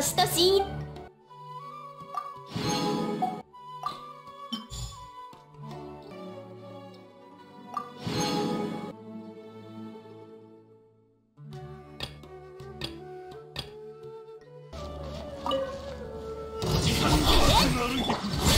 星と親今に見ておれ